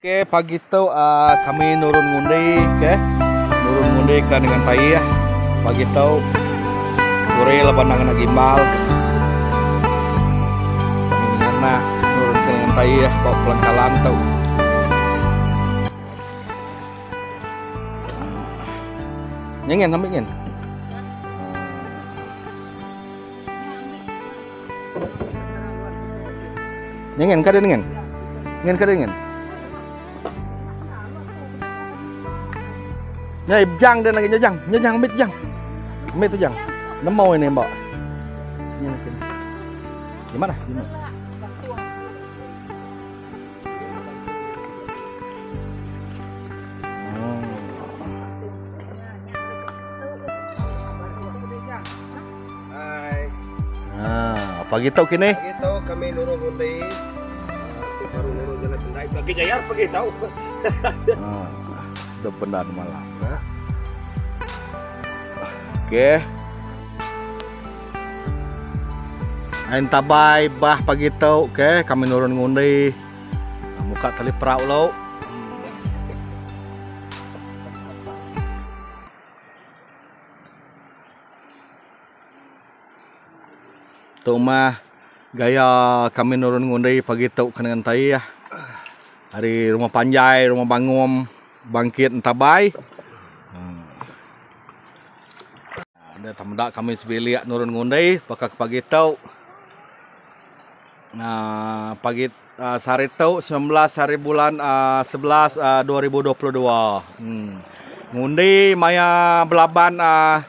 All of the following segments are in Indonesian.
Oke, pagi itu uh, kami nurun ngundi, oke. Nurun ngundi kan dengan tai ya. Pagi itu sore lepas nangan gimbal. Karena nurun dengan tai ya, bawa pelengkalan tau. Nyengen, sampai nyen. Nyengen, kada nyengen. Nyen kada nyengen. Nhảy jang dan lagi nyejang, nyejang mit jang. Mit tuh jang. Nemu ini, Mbak. Ini Gimana? Gimana? Pagi tau kini. begitu kami nurun undi. Uh, baru nurun jalan sendai. Bagi jayar pergi tahu. Ah, pendan malam. ya. Oke. Ain tabai bah pagi tau, oke, kami nurun ngundi. Muka tali perahu lo. Tuh mah gaya kami nurun ngundi pagi tau dengan tai ya. Hari rumah Panjai, rumah Bangum, bangkit Tabai. Hmm. Ada tamda kami sebelia nurun ngundi, pakak pagi tau. Nah, pagi uh, sehari tau 19 hari bulan uh, 11 uh, 2022. Hmm. Ngundi maya belaban uh,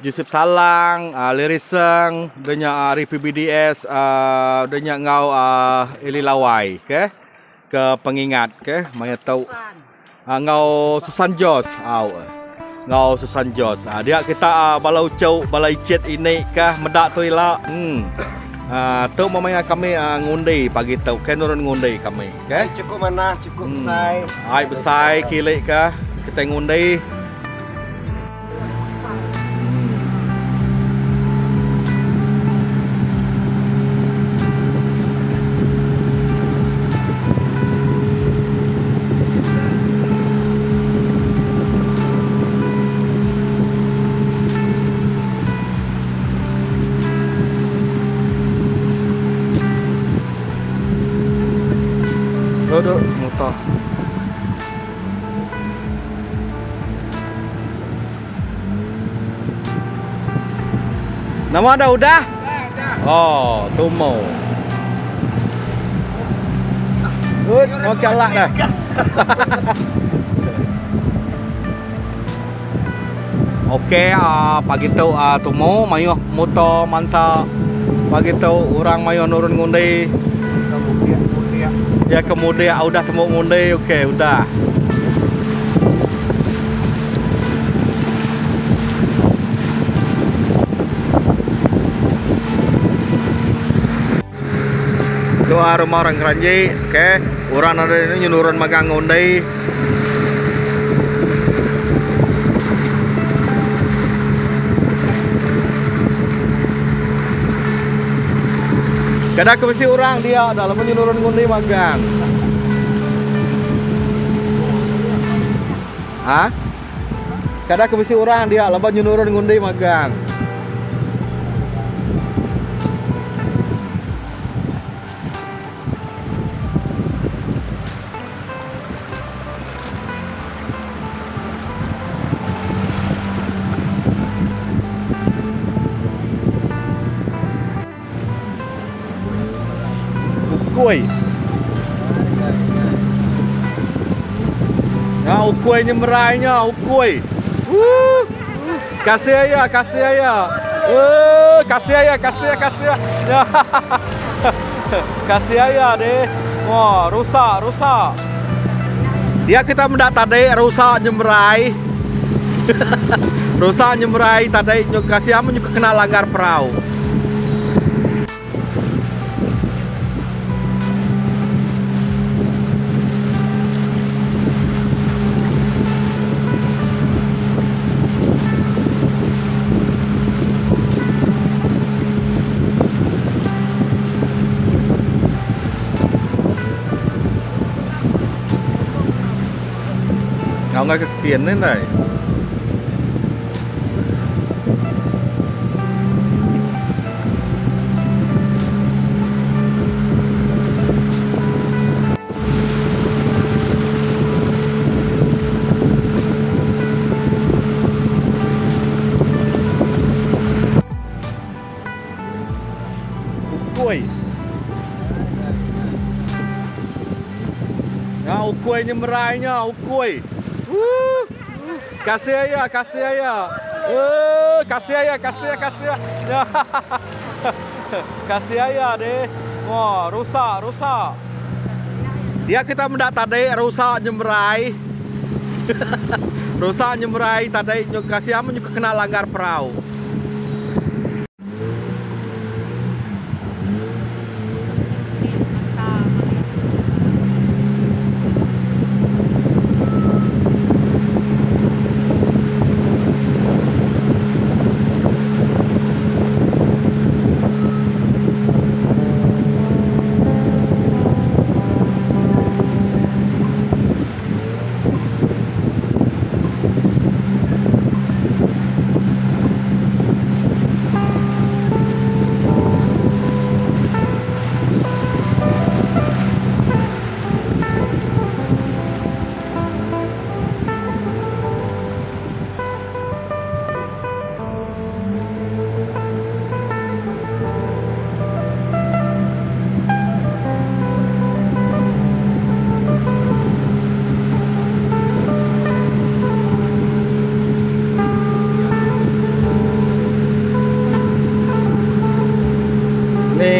Yusuf Salang, uh, Liriseng, denya uh, Ripi BDS, uh, denya ngau uh, Ili Lawai, ke? Ke pengingat, ke? Maya tahu. Uh, ngau Susan Jos, au. Ngau Susan Jos. Uh, dia kita uh, balau cau, balai chat ini kah medak tu ila. Hmm. Uh, tu mamanya kami uh, ngundi pagi tu, ke nurun ngundi kami, ke? Cukup mana? Cukup Hmm. Ai besai kilik kah? Kita ngundi. Duduk motor. Nama ada udah? Oh, tumo. Good, mau kalak dah. Oke, ah, pagi tu ah, tumo mayo motor mansa. Pagi tu orang mayo nurun ngundi. Ya kemudian ah, udah temu ngundi, oke udah. Doa rumah orang keranji, oke. Orang ada ini nyuruhan magang ngundi. Kada kemisi orang dia dalam menyuruhan ngundi magang. Hah? Kada kemisi orang dia lepas nyuruhan ngundi magang. Ukui. Ya, ukui nyemerainya, ukui. Wuh. Kasih ya, kasih ya. Wuh, kasih ya, kasih ya, kasih ya. Ya. kasih ya deh. Wah, rusak, rusak. Dia kita mendak tadi rusak nyemerai. rusak nyemerai tadi kasih amu juga kena langgar perahu. เราจะเปลี่ยนนิดหน่อยกล้วยเอากล้วยยำไรเนี่ยเอากล้วย Kasih ya, kasih ya. Uh, kasih ya, kasih ya, kasih ya. Ya. kasih ya deh. Wah, rusak, rusak. Dia kita mendak tadi rusak nyemerai. rusak nyemerai tadi kasih amu juga kena langgar perahu.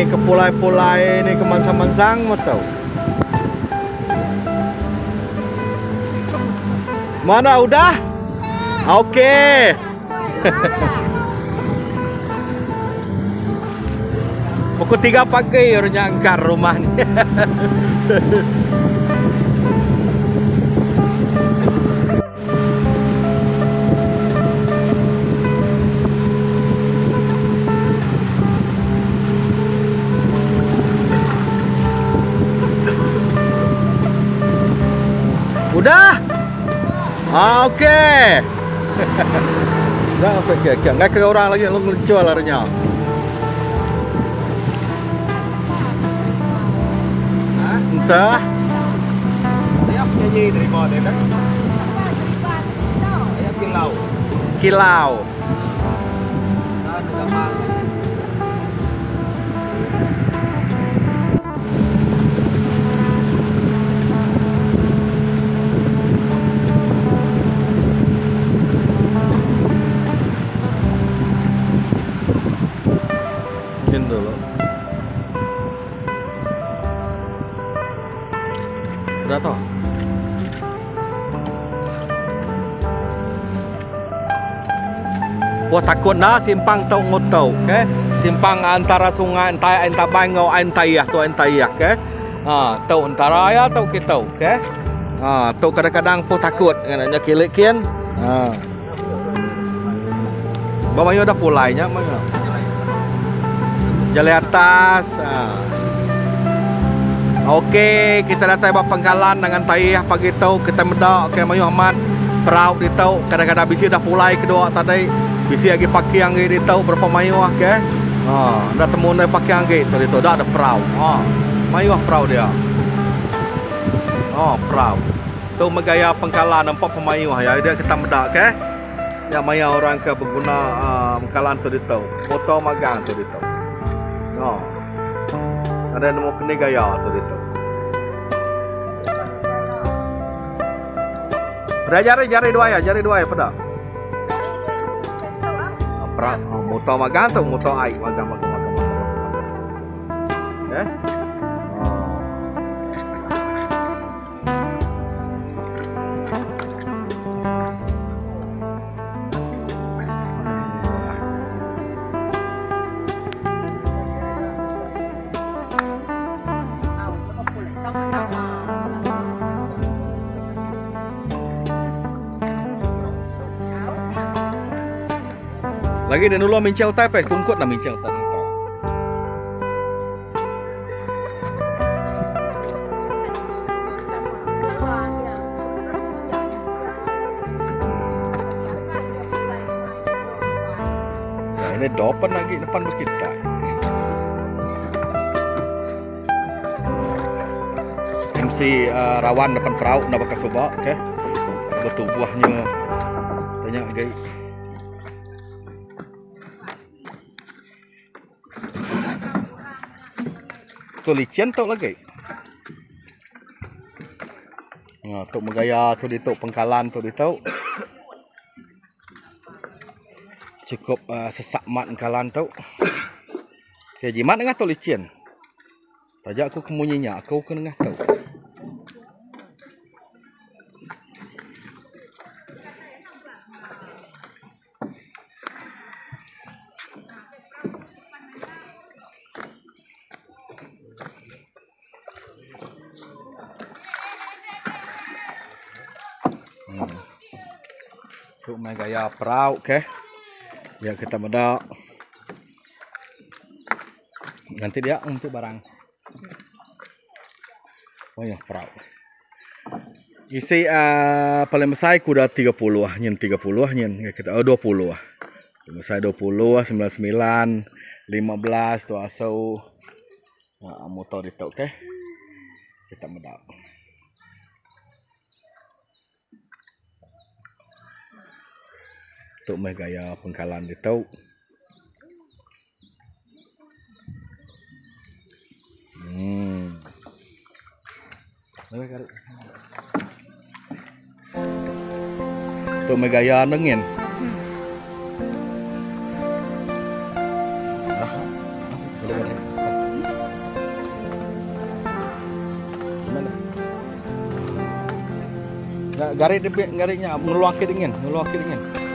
Ke pulai-pulai nih ke mansang-mansang mau tahu. Mana udah? Oke. Pukul tiga pagi nyangkar rumahnya. Oke. Udah, oke, oke, oke. Nggak ke orang lagi, lu ngejual larinya. Entah. Dia nyanyi dari bawah deh kilau. Kilau. Wah takut nah simpang tau ngotau, ke? Simpang antara sungai entai entai bangau entayah tu entayah, ke? Ah, tau antara ya tau kita, ke? Ah, tu kadang-kadang pun takut, ngananya kilik kian. Bawa udah pulainya, mana? Jalan atas. Ah. Okey, kita datang buat penggalan dengan tayah pagi tu kita medak ke Mayu Ahmad. Perahu di tau kadang-kadang bisi dah pulai kedua tadi. Bisi lagi pakai yang di tau berapa mayu ah ke. Ha, dah temu dah pakai yang gitu di tau dah ada perahu. Mayu ah perahu dia. Oh, perahu. Tu megaya pengkalan nampak pemayu ya. Dia kita medak ke. Ya maya orang ke berguna uh, pengkalan tu di tau. Foto magang tu di. No. Ada nemu kena gaya tu dia tu. Dah jari jari dua ya, jari dua ya pada. Pra, oh, motor magang tu, motor air magang lagi dan lo mình treo tay phải tung quất ini dopen lagi depan kita MC uh, eh, rawan depan perahu nabak kasoba ke? okay? betul buahnya tanya guys Tu licin tau lagi. Nah, tu megaya tu di tu pengkalan tu di tu. Cukup uh, sesak mat pengkalan tu. Okay, jimat dengan tu licin. Tajak aku kemunyinya, aku ke tengah tu. Hmm. Tu main gaya perahu ke. Ya kita medak. Nanti dia untuk barang. Oh ya perahu. Isi uh, paling besar kuda 30 ah, nyen 30 ah nyen kita oh 20 ah. Besar 20 ah 99 15 tu asau uh, motor itu oke. Okay? Kita medak. Untuk main gaya pengkalan dia tahu. Hmm. Untuk main gaya nengin. Dia gariknya ngeluangkan dingin, ngeluangkan dingin.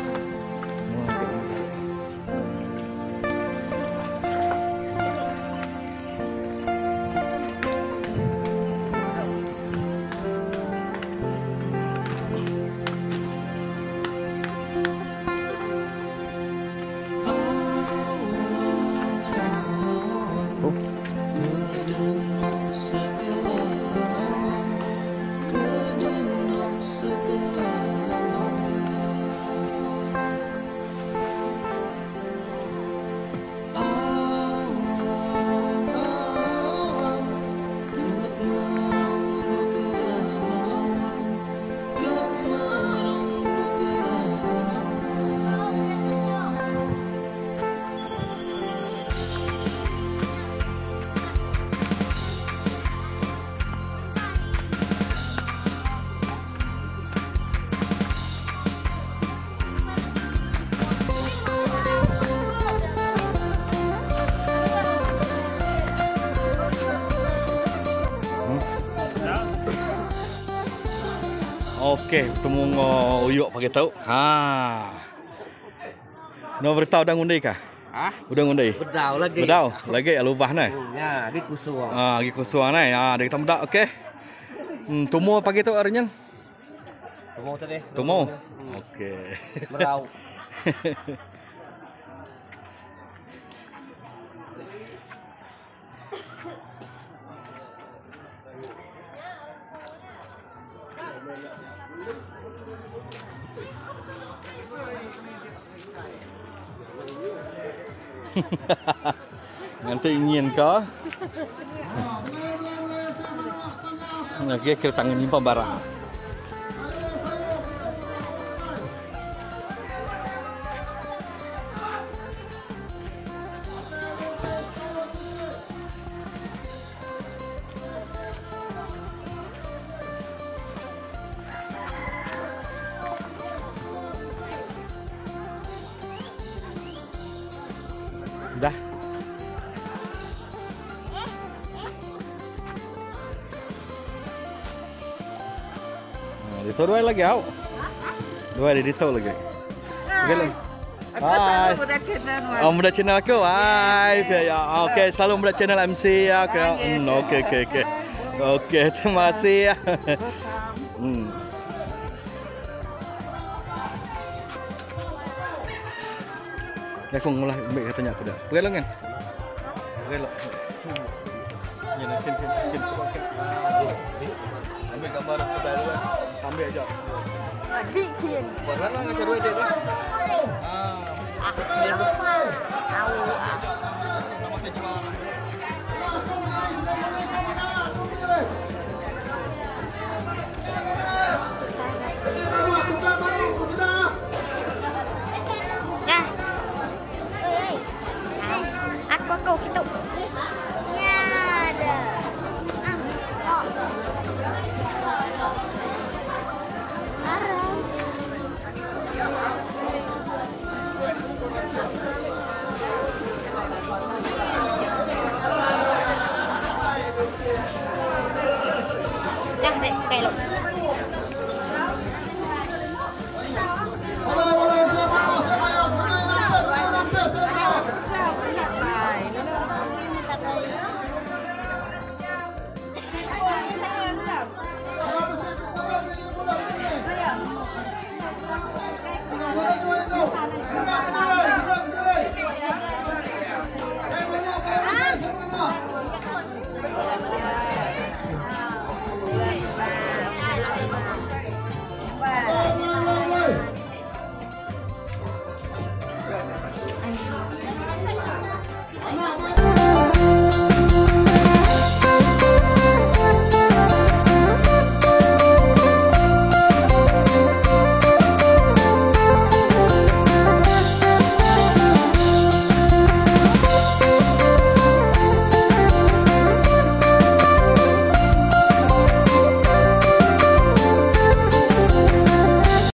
Okey, bertemu dengan Uyuk pagi tahu. Ha. No beritahu dah ngundi kah? Ah, Udah ngundi? bedau lagi. Bedau, lagi alubah ni. Ya, di kusuang. Ah, lagi kusuang ni. Ah, dia kita muda okey. Hmm, tumu pagi tu arnya? Tumo tadi. Tumu. Okey. Berau. Nanti ingin kau. Okey, kira tangan nyimpan barang. Nah, Dito dua lagi au. Dua di dito lagi. Okey lang. Hai. Oh, muda channel aku. Hai. Ya, okey, selalu muda channel MC ya. Okey, hmm, okey, okey, okey. Okey, terima kasih ya. Hmm. Ya, aku ngulah ambil katanya aku dah. Pergi kan? Pergi lah. Ya, nak kin kin kin. Ambil gambar aku dah dulu. Ambil aja. Adik kian. Beneran lah ngajar duit deh. Ah, ibu. Tahu. ah. nama kejualan.